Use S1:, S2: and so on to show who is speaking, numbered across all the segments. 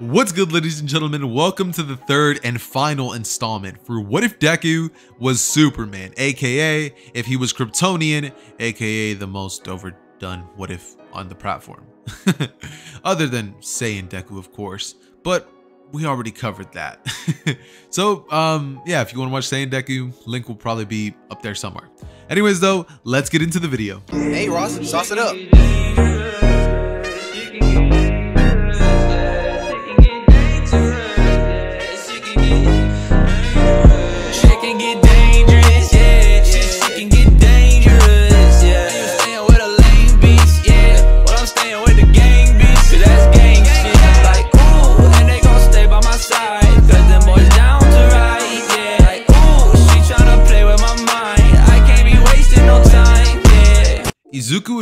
S1: What's good ladies and gentlemen, welcome to the third and final installment for What If Deku was Superman, aka if he was Kryptonian, aka the most overdone What If on the platform. Other than Saiyan Deku of course, but we already covered that. so um yeah, if you want to watch Saiyan Deku, link will probably be up there somewhere. Anyways though, let's get into the video.
S2: Hey Ross, sauce it up.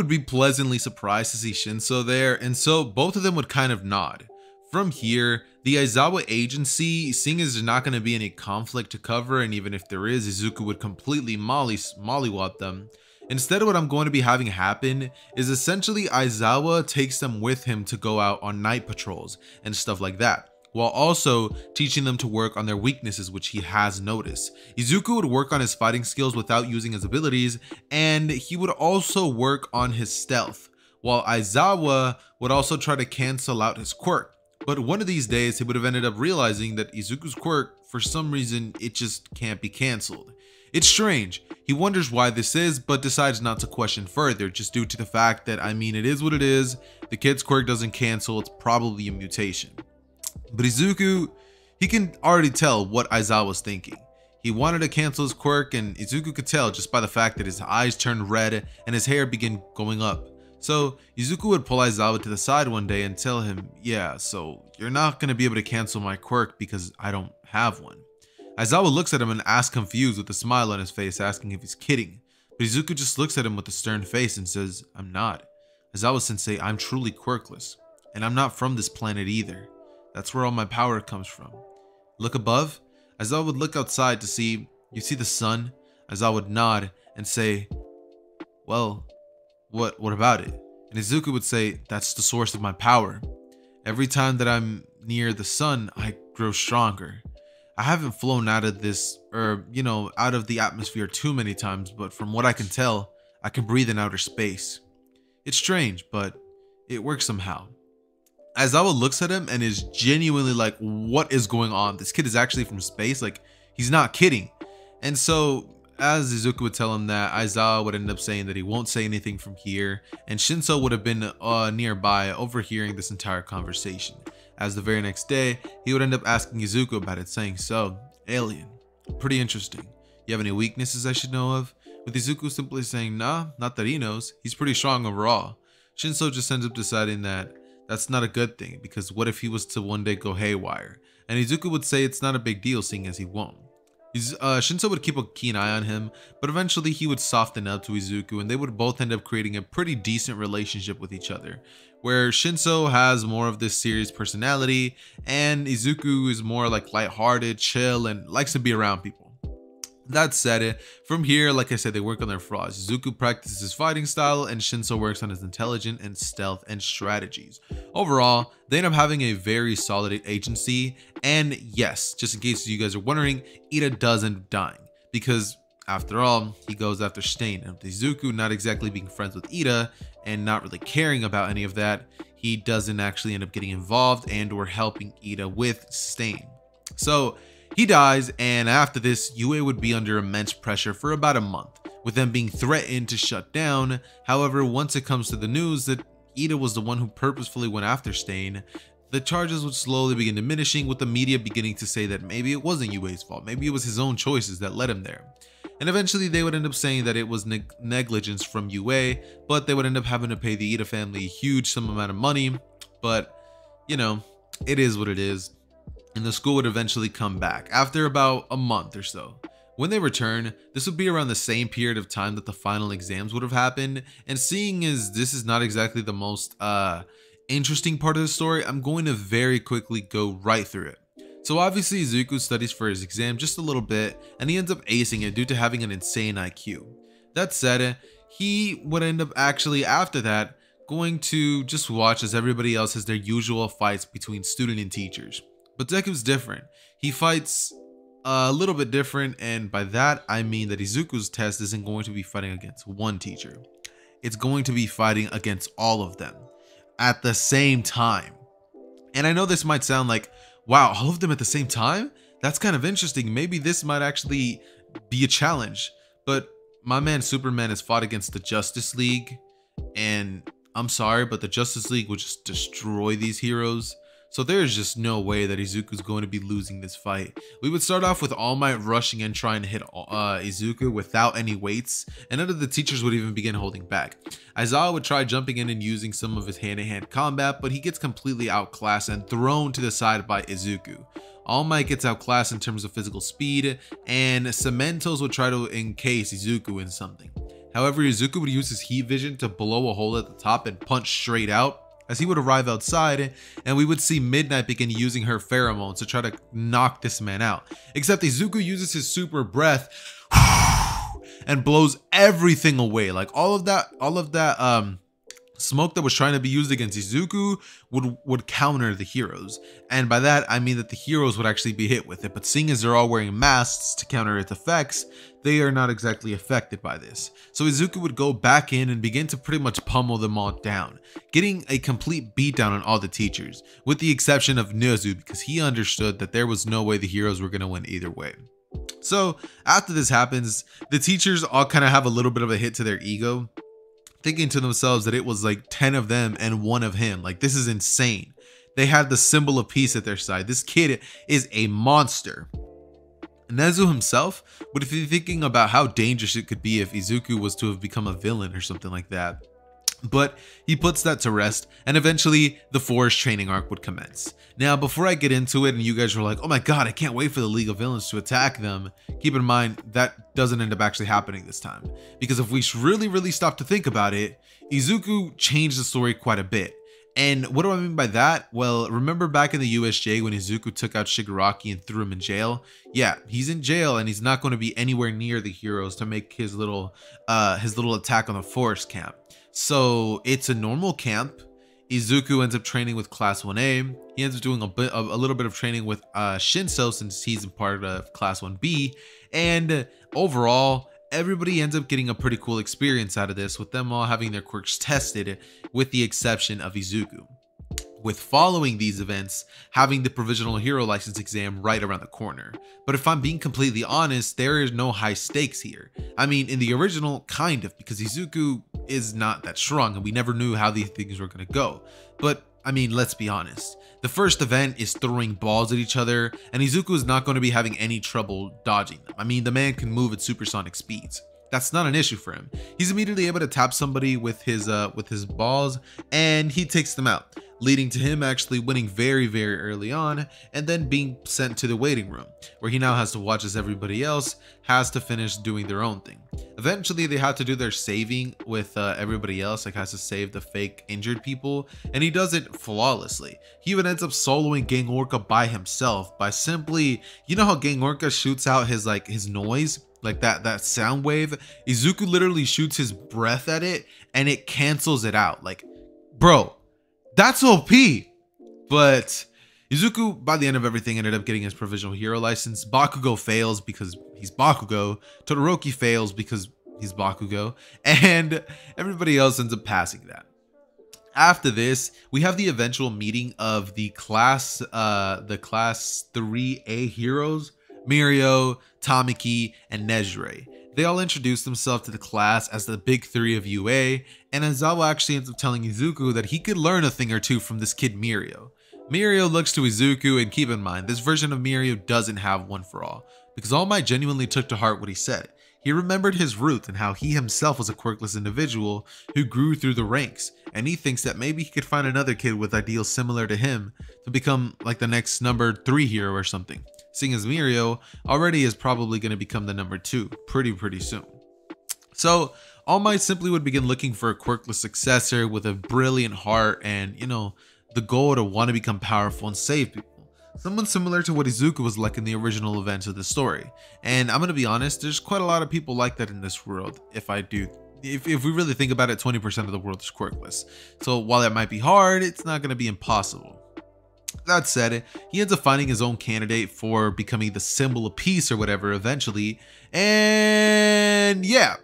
S3: Be
S1: pleasantly surprised to see Shinso there, and so both of them would kind of nod. From here, the Aizawa agency, seeing as there's not going to be any conflict to cover, and even if there is, Izuku would completely molly mollywop them. Instead, what I'm going to be having happen is essentially Aizawa takes them with him to go out on night patrols and stuff like that, while also teaching them to work on their weaknesses, which he has noticed. Izuku would work on his fighting skills without using his abilities, and he would also work on his stealth, while Aizawa would also try to cancel out his quirk. But one of these days, he would have ended up realizing that Izuku's quirk, for some reason, it just can't be cancelled. It's strange. He wonders why this is, but decides not to question further, just due to the fact that, I mean, it is what it is. The kid's quirk doesn't cancel, it's probably a mutation. But Izuku, he can already tell what Aizawa was thinking. He wanted to cancel his quirk, and Izuku could tell just by the fact that his eyes turned red and his hair began going up. So Izuku would pull Aizawa to the side one day and tell him, yeah, so you're not going to be able to cancel my quirk because I don't have one. Aizawa looks at him and asks confused with a smile on his face asking if he's kidding. But Izuku just looks at him with a stern face and says, I'm not. Aizawa sensei, I'm truly quirkless. And I'm not from this planet either. That's where all my power comes from. Look above. As I would look outside to see, you see the sun? As I would nod and say, well, what what about it? And Izuku would say, that's the source of my power. Every time that I'm near the sun, I grow stronger. I haven't flown out of this, or, you know, out of the atmosphere too many times, but from what I can tell, I can breathe in outer space. It's strange, but it works somehow. Aizawa looks at him and is genuinely like, what is going on? This kid is actually from space? Like, he's not kidding. And so as Izuku would tell him that, Aizawa would end up saying that he won't say anything from here, and Shinso would have been uh, nearby overhearing this entire conversation. As the very next day, he would end up asking Izuku about it, saying, So, alien, pretty interesting. You have any weaknesses I should know of? With Izuku simply saying, Nah, not that he knows. He's pretty strong overall. Shinso just ends up deciding that that's not a good thing, because what if he was to one day go haywire? And Izuku would say it's not a big deal seeing as he won't. Uh, Shinso would keep a keen eye on him, but eventually he would soften up to Izuku and they would both end up creating a pretty decent relationship with each other, where Shinso has more of this serious personality and Izuku is more like lighthearted, chill, and likes to be around people. That said, it, from here, like I said, they work on their flaws. Izuku practices his fighting style and Shinso works on his intelligence and stealth and strategies. Overall, they end up having a very solid agency. And yes, just in case you guys are wondering, Ida does end up dying because after all, he goes after Stain. And Izuku not exactly being friends with Ida and not really caring about any of that, he doesn't actually end up getting involved and or helping Ida with Stain. So he dies, and after this, UA would be under immense pressure for about a month, with them being threatened to shut down. However, once it comes to the news that Ida was the one who purposefully went after Stain, the charges would slowly begin diminishing, with the media beginning to say that maybe it wasn't UA's fault, maybe it was his own choices that led him there. And eventually they would end up saying that it was neg negligence from UA, but they would end up having to pay the Ida family a huge sum amount of money. But, you know, it is what it is and the school would eventually come back after about a month or so. When they return, this would be around the same period of time that the final exams would have happened, and seeing as this is not exactly the most uh, interesting part of the story, I'm going to very quickly go right through it. So obviously Izuku studies for his exam just a little bit, and he ends up acing it due to having an insane IQ. That said, he would end up actually after that going to just watch as everybody else has their usual fights between student and teachers. But Deku's different. He fights a little bit different, and by that I mean that Izuku's test isn't going to be fighting against one teacher. It's going to be fighting against all of them at the same time. And I know this might sound like, wow, all of them at the same time? That's kind of interesting. Maybe this might actually be a challenge. But my man Superman has fought against the Justice League, and I'm sorry, but the Justice League would just destroy these heroes. So there is just no way that Izuku's going to be losing this fight. We would start off with All Might rushing in trying to hit uh, Izuku without any weights, and none of the teachers would even begin holding back. Aizawa would try jumping in and using some of his hand-to-hand -hand combat, but he gets completely outclassed and thrown to the side by Izuku. All Might gets outclassed in terms of physical speed, and Cementoss would try to encase Izuku in something. However, Izuku would use his heat vision to blow a hole at the top and punch straight out, as he would arrive outside and we would see Midnight begin using her pheromones to try to knock this man out. Except Izuku uses his super breath and blows everything away. Like all of that, all of that um smoke that was trying to be used against Izuku would would counter the heroes. And by that I mean that the heroes would actually be hit with it. But seeing as they're all wearing masks to counter its effects, they are not exactly affected by this. So Izuku would go back in and begin to pretty much pummel them all down, getting a complete beatdown on all the teachers, with the exception of Nezu because he understood that there was no way the heroes were going to win either way. So after this happens, the teachers all kind of have a little bit of a hit to their ego, thinking to themselves that it was like 10 of them and one of him. Like this is insane. They had the symbol of peace at their side. This kid is a monster. Nezu himself would be thinking about how dangerous it could be if Izuku was to have become a villain or something like that. But he puts that to rest, and eventually the Forest training arc would commence. Now, before I get into it and you guys were like, oh my god, I can't wait for the League of Villains to attack them, keep in mind that doesn't end up actually happening this time. Because if we really, really stop to think about it, Izuku changed the story quite a bit. And what do I mean by that? Well, remember back in the USJ when Izuku took out Shigaraki and threw him in jail? Yeah, he's in jail and he's not going to be anywhere near the heroes to make his little uh his little attack on the forest camp. So it's a normal camp. Izuku ends up training with class 1A. He ends up doing a bit of a little bit of training with uh Shinso since he's a part of class 1B. And overall, everybody ends up getting a pretty cool experience out of this with them all having their quirks tested with the exception of Izuku. With following these events, having the provisional hero license exam right around the corner. But if I'm being completely honest, there is no high stakes here. I mean, in the original, kind of, because Izuku is not that strong and we never knew how these things were going to go. But I mean, let's be honest. The first event is throwing balls at each other, and Izuku is not going to be having any trouble dodging them. I mean, the man can move at supersonic speeds. That's not an issue for him. He's immediately able to tap somebody with his uh with his balls and he takes them out leading to him actually winning very, very early on and then being sent to the waiting room, where he now has to watch as everybody else has to finish doing their own thing. Eventually, they have to do their saving with uh, everybody else, like has to save the fake injured people, and he does it flawlessly. He even ends up soloing Gang Orca by himself by simply, you know how Gang Orca shoots out his like his noise? Like that that sound wave izuku literally shoots his breath at it and it cancels it out like bro that's OP. But Izuku, by the end of everything, ended up getting his provisional hero license. Bakugo fails because he's Bakugo. Todoroki fails because he's Bakugo. And everybody else ends up passing that. After this, we have the eventual meeting of the class, uh, the class 3A heroes, Mirio, Tamaki, and Nejire. They all introduce themselves to the class as the big three of UA, and Aizawa actually ends up telling Izuku that he could learn a thing or two from this kid Mirio. Mirio looks to Izuku, and keep in mind, this version of Mirio doesn't have one for all, because All Might genuinely took to heart what he said. He remembered his roots and how he himself was a quirkless individual who grew through the ranks, and he thinks that maybe he could find another kid with ideals similar to him to become like the next number 3 hero or something seeing as Mirio already is probably going to become the number two pretty, pretty soon. So All Might simply would begin looking for a quirkless successor with a brilliant heart and, you know, the goal to want to become powerful and save people. Someone similar to what Izuku was like in the original events of the story. And I'm going to be honest, there's quite a lot of people like that in this world, if I do if, if we really think about it, 20% of the world is quirkless. So while that might be hard, it's not going to be impossible. That said, he ends up finding his own candidate for becoming the symbol of peace or whatever eventually. And yeah.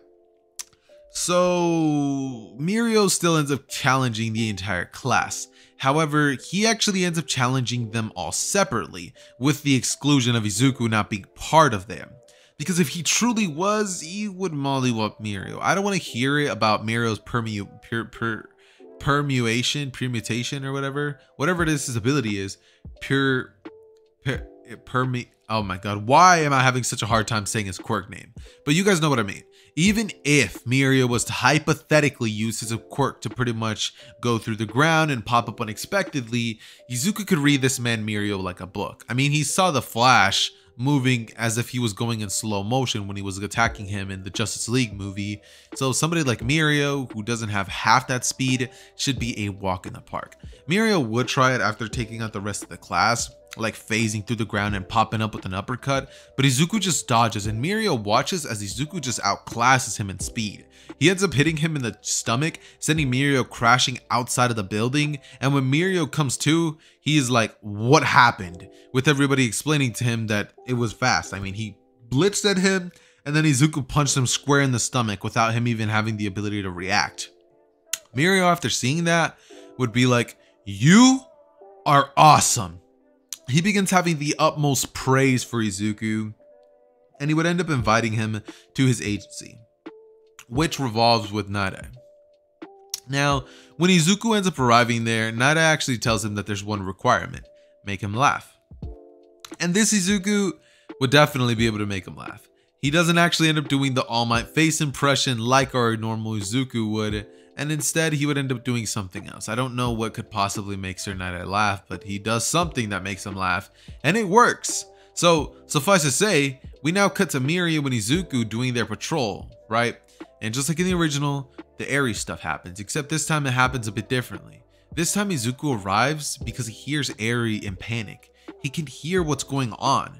S1: So Mirio still ends up challenging the entire class. However, he actually ends up challenging them all separately, with the exclusion of Izuku not being part of them. Because if he truly was, he would mollywop Mirio. I don't want to hear it about Mirio's permu per, per, permutation, permutation, or whatever. Whatever this his ability is. Pure per, perme oh my god, why am I having such a hard time saying his quirk name? But you guys know what I mean. Even if Mirio was to hypothetically use his quirk to pretty much go through the ground and pop up unexpectedly, Izuku could read this man Mirio like a book. I mean, he saw the flash moving as if he was going in slow motion when he was attacking him in the Justice League movie. So somebody like Mirio, who doesn't have half that speed, should be a walk in the park. Mirio would try it after taking out the rest of the class, like phasing through the ground and popping up with an uppercut, but Izuku just dodges and Mirio watches as Izuku just outclasses him in speed. He ends up hitting him in the stomach, sending Mirio crashing outside of the building, and when Mirio comes to, he is like, what happened? With everybody explaining to him that it was fast. I mean, he blitzed at him, and then Izuku punched him square in the stomach without him even having the ability to react. Mirio, after seeing that, would be like, you are awesome he begins having the utmost praise for Izuku, and he would end up inviting him to his agency, which revolves with Nada. Now, when Izuku ends up arriving there, Nada actually tells him that there's one requirement, make him laugh. And this Izuku would definitely be able to make him laugh. He doesn't actually end up doing the All Might face impression like our normal Izuku would, and instead he would end up doing something else. I don't know what could possibly make Sir Night laugh, but he does something that makes him laugh, and it works. So, suffice to say, we now cut to Mirio and Izuku doing their patrol, right? And just like in the original, the Eri stuff happens, except this time it happens a bit differently. This time Izuku arrives because he hears Eri in panic. He can hear what's going on.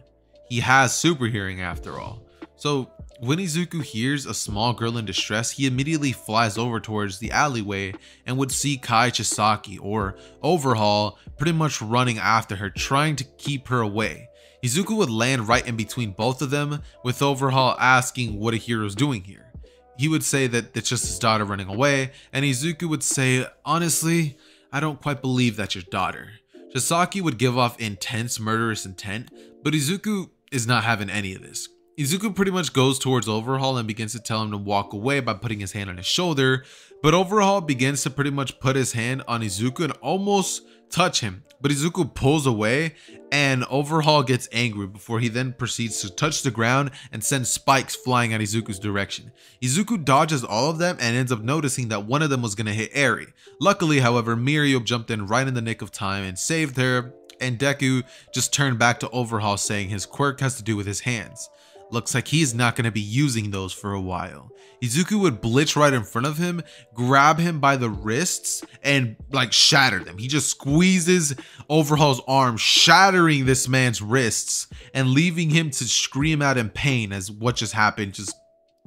S1: He has super hearing after all. So when Izuku hears a small girl in distress, he immediately flies over towards the alleyway and would see Kai Chisaki or Overhaul pretty much running after her, trying to keep her away. Izuku would land right in between both of them, with Overhaul asking what a hero's doing here. He would say that it's just his daughter running away, and Izuku would say, honestly, I don't quite believe that's your daughter. Chisaki would give off intense murderous intent, but Izuku is not having any of this. Izuku pretty much goes towards Overhaul and begins to tell him to walk away by putting his hand on his shoulder, but Overhaul begins to pretty much put his hand on Izuku and almost touch him, but Izuku pulls away and Overhaul gets angry before he then proceeds to touch the ground and send spikes flying at Izuku's direction. Izuku dodges all of them and ends up noticing that one of them was going to hit Eri. Luckily, however, Mirio jumped in right in the nick of time and saved her, and Deku just turned back to Overhaul saying his quirk has to do with his hands. Looks like he's not going to be using those for a while. Izuku would blitz right in front of him, grab him by the wrists, and like shatter them. He just squeezes Overhaul's arm, shattering this man's wrists and leaving him to scream out in pain as what just happened. Just,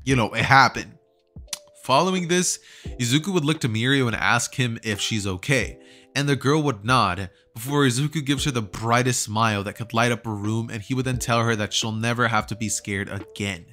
S1: you know, it happened. Following this, Izuku would look to Mirio and ask him if she's okay, and the girl would nod, before Izuku gives her the brightest smile that could light up a room and he would then tell her that she'll never have to be scared again,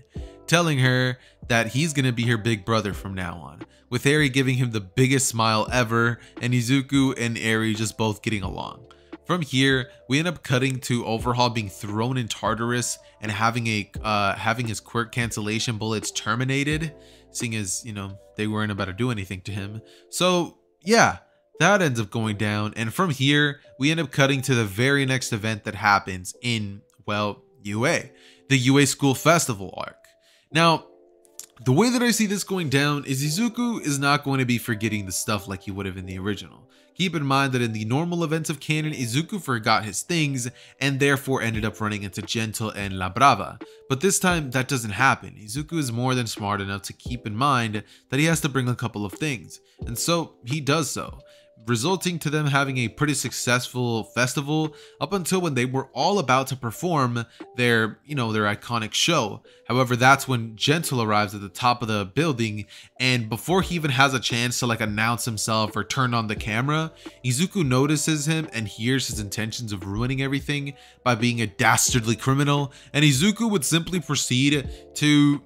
S1: telling her that he's gonna be her big brother from now on, with Eri giving him the biggest smile ever and Izuku and Eri just both getting along. From here, we end up cutting to Overhaul being thrown in Tartarus and having a uh, having his quirk cancellation bullets terminated, seeing as, you know, they weren't about to do anything to him. So, yeah, that ends up going down. And from here, we end up cutting to the very next event that happens in, well, UA, the UA School Festival arc. Now, the way that I see this going down is Izuku is not going to be forgetting the stuff like he would have in the original. Keep in mind that in the normal events of canon, Izuku forgot his things and therefore ended up running into Gentle and La Brava. But this time, that doesn't happen. Izuku is more than smart enough to keep in mind that he has to bring a couple of things, and so he does so resulting to them having a pretty successful festival up until when they were all about to perform their, you know, their iconic show. However, that's when Gentle arrives at the top of the building and before he even has a chance to like announce himself or turn on the camera, Izuku notices him and hears his intentions of ruining everything by being a dastardly criminal and Izuku would simply proceed to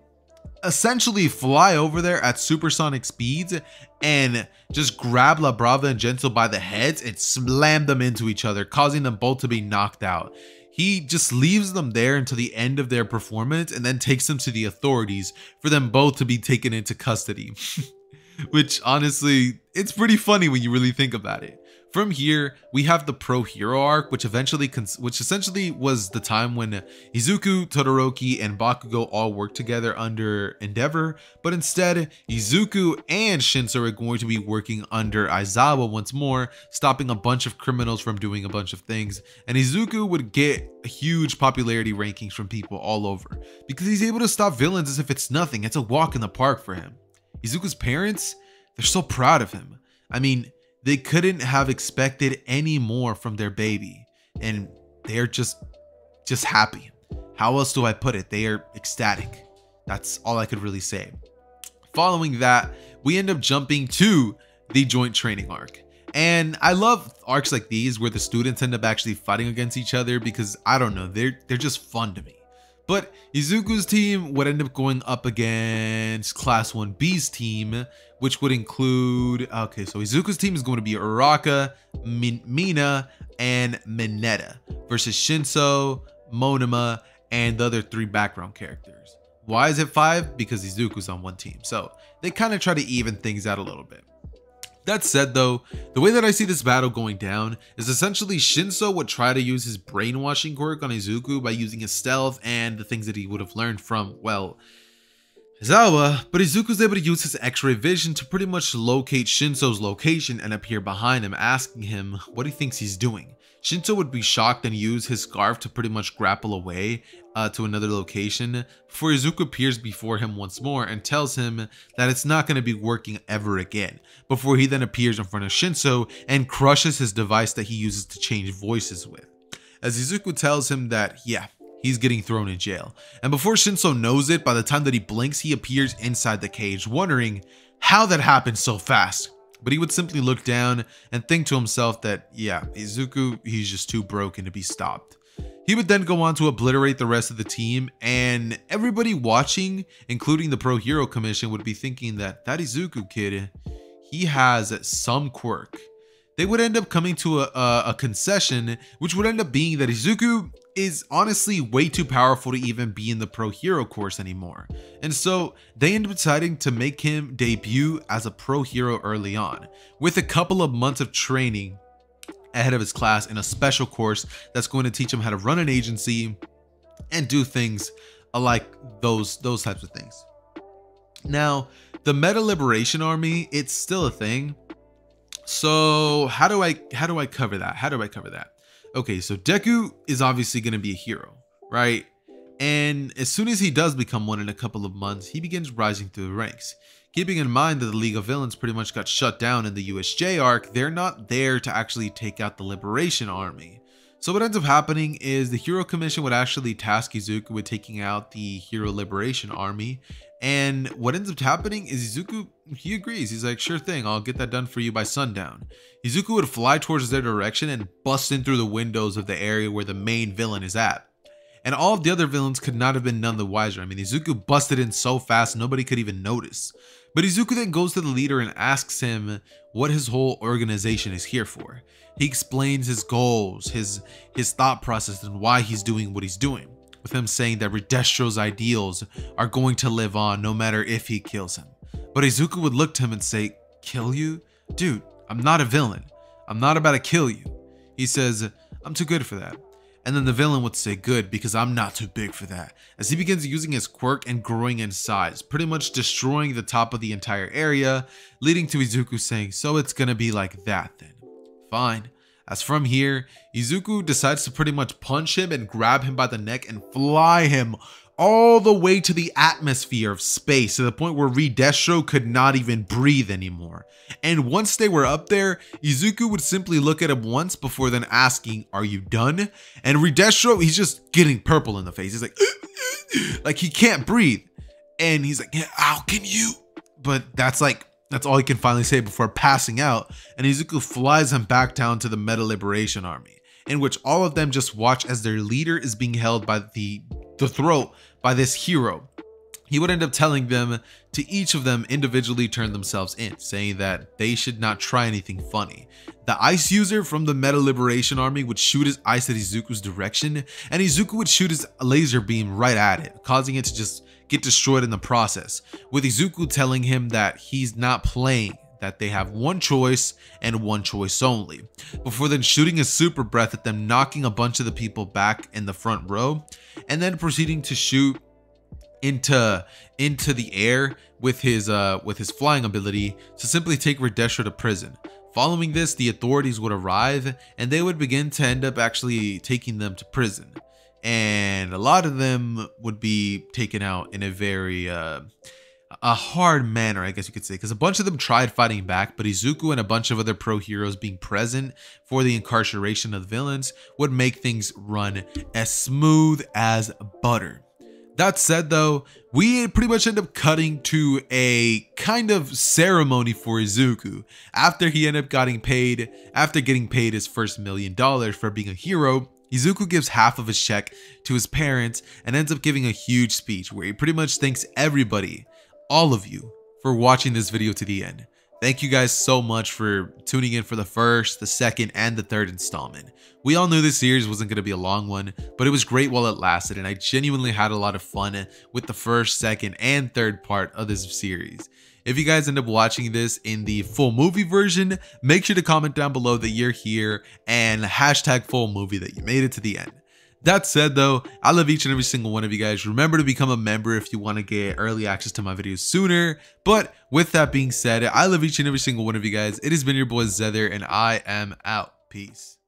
S1: essentially fly over there at supersonic speeds and just grab La Brava and Gentle by the heads and slam them into each other, causing them both to be knocked out. He just leaves them there until the end of their performance and then takes them to the authorities for them both to be taken into custody. Which honestly, it's pretty funny when you really think about it. From here, we have the pro hero arc, which eventually, which essentially was the time when Izuku, Todoroki, and Bakugo all worked together under Endeavor, but instead, Izuku and Shinso are going to be working under Aizawa once more, stopping a bunch of criminals from doing a bunch of things, and Izuku would get huge popularity rankings from people all over, because he's able to stop villains as if it's nothing, it's a walk in the park for him. Izuku's parents, they're so proud of him. I mean, they couldn't have expected any more from their baby. And they're just just happy. How else do i put it? They are ecstatic. That's all i could really say. Following that we end up jumping to the joint training arc. And i love arcs like these where the students end up actually fighting against each other because i don't know they're they're just fun to me but Izuku's team would end up going up against Class 1B's team, which would include, okay, so Izuku's team is going to be Uraraka, Min Mina, and Mineta versus Shinso, Monoma, and the other three background characters. Why is it five? Because Izuku's on one team. So they kind of try to even things out a little bit. That said though, the way that I see this battle going down is essentially Shinso would try to use his brainwashing quirk on Izuku by using his stealth and the things that he would have learned from, well, Aizawa, but Izuku's able to use his x-ray vision to pretty much locate Shinso's location and appear behind him asking him what he thinks he's doing. Shinso would be shocked and use his scarf to pretty much grapple away uh, to another location before Izuku appears before him once more and tells him that it's not going to be working ever again, before he then appears in front of Shinso and crushes his device that he uses to change voices with. As Izuku tells him that, yeah, he's getting thrown in jail. And before Shinso knows it, by the time that he blinks, he appears inside the cage, wondering how that happened so fast but he would simply look down and think to himself that, yeah, Izuku, he's just too broken to be stopped. He would then go on to obliterate the rest of the team, and everybody watching, including the Pro Hero Commission, would be thinking that that Izuku kid, he has some quirk they would end up coming to a, a, a, concession, which would end up being that Izuku is honestly way too powerful to even be in the pro hero course anymore. And so they end up deciding to make him debut as a pro hero early on, with a couple of months of training ahead of his class in a special course that's going to teach him how to run an agency and do things like those those types of things. Now, the Meta Liberation Army, it's still a thing, so how do I how do I cover that? How do I cover that? Okay, so Deku is obviously going to be a hero, right? And as soon as he does become one in a couple of months, he begins rising through the ranks. Keeping in mind that the League of Villains pretty much got shut down in the USJ arc, they're not there to actually take out the Liberation Army. So what ends up happening is the Hero Commission would actually task Izuku with taking out the Hero Liberation Army and what ends up happening is Izuku, he agrees. He's like, sure thing, I'll get that done for you by sundown. Izuku would fly towards their direction and bust in through the windows of the area where the main villain is at. And all of the other villains could not have been none the wiser. I mean, Izuku busted in so fast, nobody could even notice. But Izuku then goes to the leader and asks him what his whole organization is here for. He explains his goals, his, his thought process, and why he's doing what he's doing with him saying that Redestro's ideals are going to live on no matter if he kills him. But Izuku would look to him and say, Kill you? Dude, I'm not a villain. I'm not about to kill you. He says, I'm too good for that. And then the villain would say, Good, because I'm not too big for that. As he begins using his quirk and growing in size, pretty much destroying the top of the entire area, leading to Izuku saying, So it's gonna be like that then. Fine. As from here, Izuku decides to pretty much punch him and grab him by the neck and fly him all the way to the atmosphere of space to the point where Redestro could not even breathe anymore. And once they were up there, Izuku would simply look at him once before then asking, are you done? And Redestro, he's just getting purple in the face. He's like, like he can't breathe. And he's like, how can you? But that's like, that's all he can finally say before passing out. And Izuku flies him back down to the Meta Liberation Army, in which all of them just watch as their leader is being held by the, the throat by this hero. He would end up telling them to each of them individually turn themselves in, saying that they should not try anything funny. The ice user from the Meta Liberation Army would shoot his ice at Izuku's direction, and Izuku would shoot his laser beam right at it, causing it to just get destroyed in the process, with Izuku telling him that he's not playing, that they have one choice and one choice only, before then shooting a super breath at them, knocking a bunch of the people back in the front row, and then proceeding to shoot into into the air with his uh with his flying ability to simply take Redestro to prison. Following this, the authorities would arrive and they would begin to end up actually taking them to prison. And a lot of them would be taken out in a very uh a hard manner, I guess you could say, because a bunch of them tried fighting back, but Izuku and a bunch of other pro heroes being present for the incarceration of the villains would make things run as smooth as butter. That said though, we pretty much end up cutting to a kind of ceremony for Izuku. After he ended up getting paid, after getting paid his first million dollars for being a hero, Izuku gives half of his check to his parents and ends up giving a huge speech where he pretty much thanks everybody, all of you, for watching this video to the end. Thank you guys so much for tuning in for the first, the second, and the third installment. We all knew this series wasn't going to be a long one, but it was great while it lasted, and I genuinely had a lot of fun with the first, second, and third part of this series. If you guys end up watching this in the full movie version, make sure to comment down below that you're here and hashtag full movie that you made it to the end. That said though, I love each and every single one of you guys. Remember to become a member if you want to get early access to my videos sooner. But with that being said, I love each and every single one of you guys. It has been your boy Xehther and I am out. Peace.